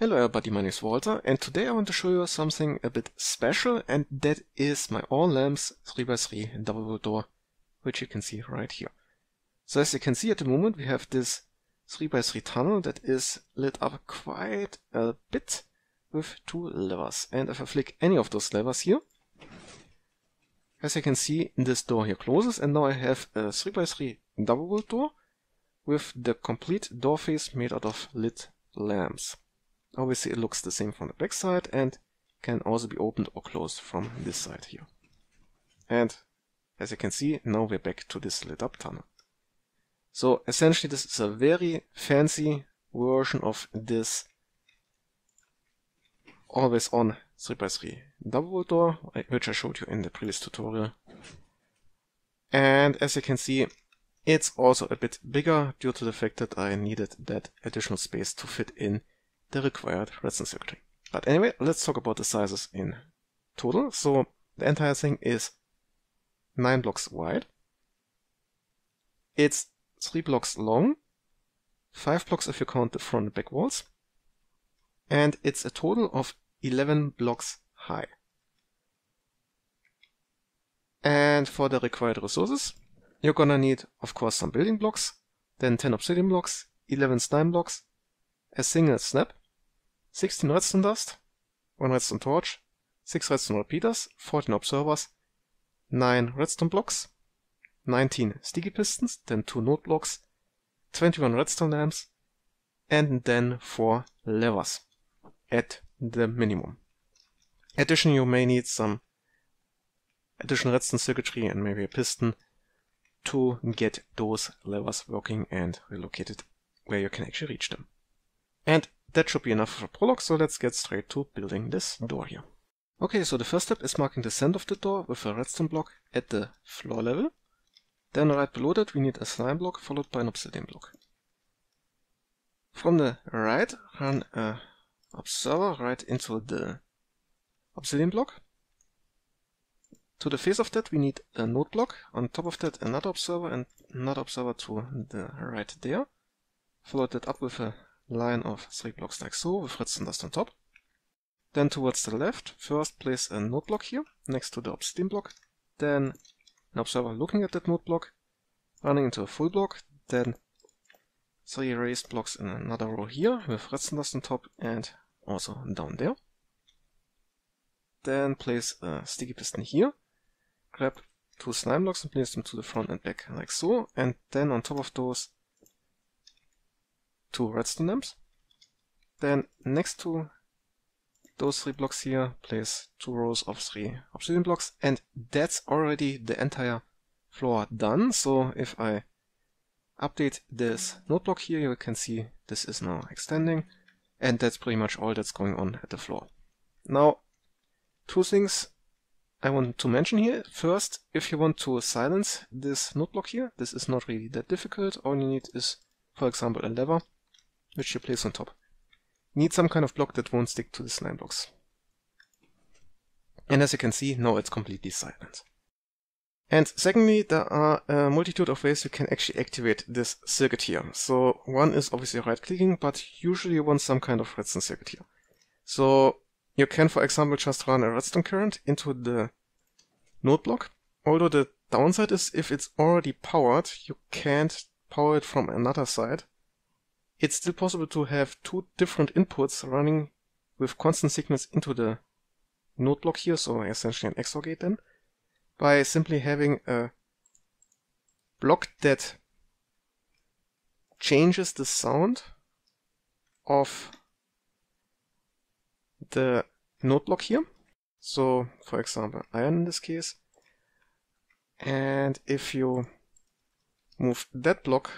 Hello everybody, my name is Walter and today I want to show you something a bit special and that is my all lamps 3x3 double door which you can see right here. So as you can see at the moment we have this 3x3 tunnel that is lit up quite a bit with two levers and if I flick any of those levers here as you can see this door here closes and now I have a 3x3 double door with the complete door face made out of lit lamps. Obviously it looks the same from the back side and can also be opened or closed from this side here. And as you can see, now we're back to this lit up tunnel. So essentially this is a very fancy version of this always on 3x3 double door, which I showed you in the previous tutorial. And as you can see, it's also a bit bigger due to the fact that I needed that additional space to fit in the required redstone circuitry. But anyway, let's talk about the sizes in total. So the entire thing is 9 blocks wide. It's 3 blocks long, 5 blocks if you count the front and back walls, and it's a total of 11 blocks high. And for the required resources, you're gonna need, of course, some building blocks, then 10 obsidian blocks, 11 slime blocks, a single snap, 16 redstone dust, 1 redstone torch, 6 redstone repeaters, 14 observers, 9 redstone blocks, 19 sticky pistons, then 2 note blocks, 21 redstone lamps, and then 4 levers. At the minimum. Additionally, you may need some additional redstone circuitry and maybe a piston to get those levers working and relocated where you can actually reach them. And that should be enough for a prologue, so let's get straight to building this door here. Okay, so the first step is marking the center of the door with a redstone block at the floor level. Then right below that we need a slime block followed by an obsidian block. From the right, run a observer right into the obsidian block. To the face of that we need a note block, on top of that another observer and another observer to the right there. Follow that up with a line of three blocks like so, with redstone dust on top. Then towards the left, first place a note block here, next to the obsidian block, then an observer looking at that note block, running into a full block, then three raised blocks in another row here, with redstone dust on top, and also down there. Then place a sticky piston here, grab two slime blocks and place them to the front and back like so, and then on top of those two redstone lamps. Then next to those three blocks here, place two rows of three obsidian blocks, and that's already the entire floor done. So if I update this note block here, you can see this is now extending, and that's pretty much all that's going on at the floor. Now, two things I want to mention here. First, if you want to silence this note block here, this is not really that difficult. All you need is, for example, a lever which you place on top. Need some kind of block that won't stick to the slime blocks. And as you can see, now it's completely silent. And secondly, there are a multitude of ways you can actually activate this circuit here. So one is obviously right clicking, but usually you want some kind of redstone circuit here. So you can, for example, just run a redstone current into the note block. Although the downside is if it's already powered, you can't power it from another side it's still possible to have two different inputs running with constant signals into the note block here, so essentially an XOR gate then, by simply having a block that changes the sound of the note block here. So, for example, iron in this case. And if you move that block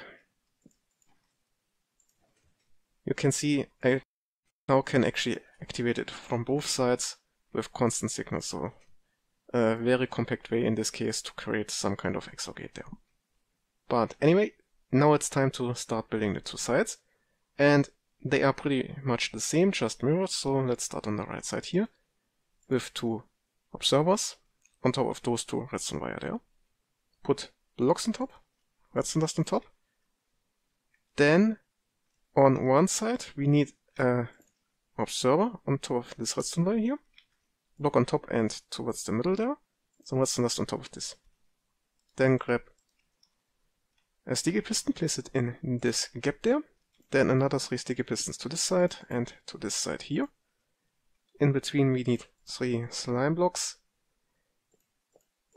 you can see I now can actually activate it from both sides with constant signals. So a very compact way in this case to create some kind of XOR gate there. But anyway, now it's time to start building the two sides. And they are pretty much the same, just mirrored. So let's start on the right side here with two observers on top of those two redstone wire there. Put blocks on top, redstone dust on top. Then on one side we need a observer on top of this redstone wire here, block on top and towards the middle there, some redstone dust on top of this. Then grab a sticky piston, place it in this gap there, then another three sticky pistons to this side and to this side here. In between we need three slime blocks,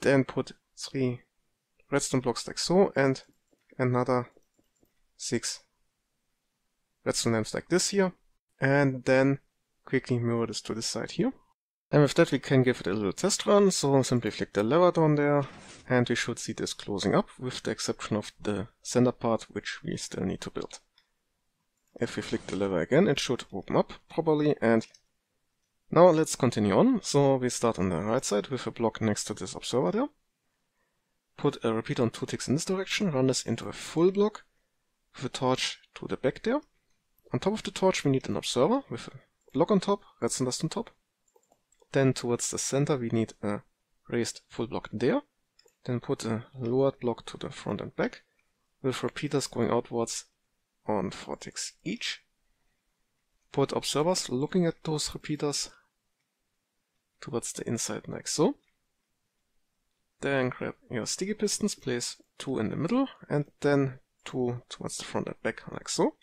then put three redstone blocks like so and another six redstone lamps like this here and then quickly mirror this to this side here. And with that we can give it a little test run, so simply flick the lever down there and we should see this closing up with the exception of the center part which we still need to build. If we flick the lever again it should open up properly and now let's continue on. So we start on the right side with a block next to this observer there. Put a repeater on two ticks in this direction, run this into a full block with a torch to the back there. On top of the torch we need an observer with a block on top, redstone dust on top. Then towards the center we need a raised full block there. Then put a lowered block to the front and back with repeaters going outwards on 4 ticks each. Put observers looking at those repeaters towards the inside like so. Then grab your sticky pistons, place two in the middle and then two towards the front and back like so.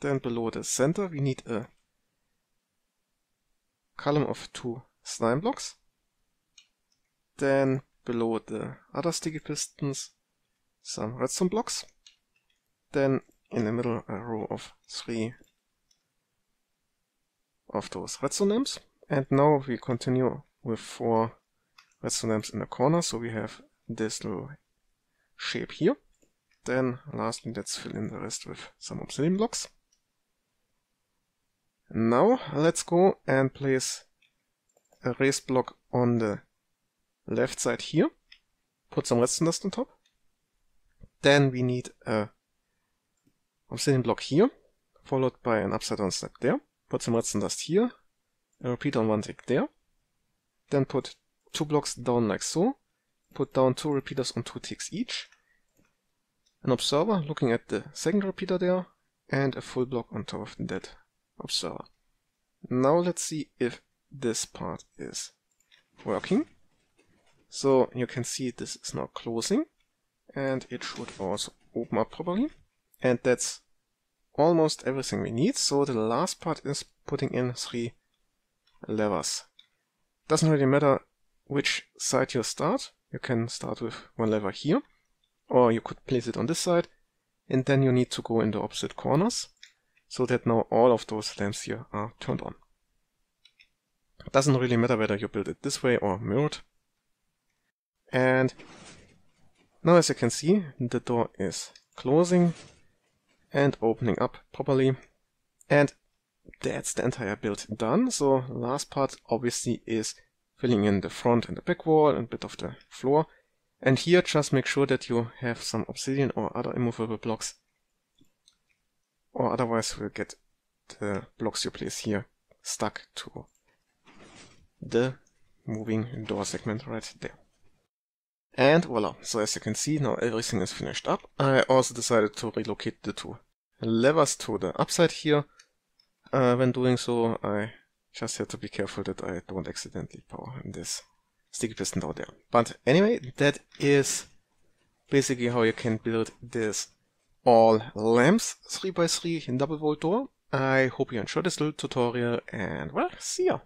Then below the center we need a column of two slime blocks. Then below the other sticky pistons some redstone blocks. Then in the middle a row of three of those redstone lamps. And now we continue with four redstone lamps in the corner, so we have this little shape here. Then lastly, let's fill in the rest with some obsidian blocks. Now let's go and place a raised block on the left side here. Put some redstone dust on top. Then we need a obsidian block here, followed by an upside down step there. Put some redstone dust here, a repeater on one tick there. Then put two blocks down like so. Put down two repeaters on two ticks each an observer looking at the second repeater there, and a full block on top of that observer. Now let's see if this part is working. So you can see this is now closing and it should also open up properly. And that's almost everything we need. So the last part is putting in three levers. Doesn't really matter which side you start. You can start with one lever here or you could place it on this side and then you need to go in the opposite corners so that now all of those lamps here are turned on. It doesn't really matter whether you build it this way or mirrored. And now as you can see, the door is closing and opening up properly. And that's the entire build done. So last part obviously is filling in the front and the back wall and bit of the floor. And here just make sure that you have some obsidian or other immovable blocks. Or otherwise we'll get the blocks you place here stuck to the moving door segment right there. And voila, so as you can see now everything is finished up. I also decided to relocate the two levers to the upside here. Uh, when doing so I just had to be careful that I don't accidentally power this sticky piston out there. But anyway, that is basically how you can build this all lamps 3x3 in double vault door. I hope you enjoyed this little tutorial and well, see ya!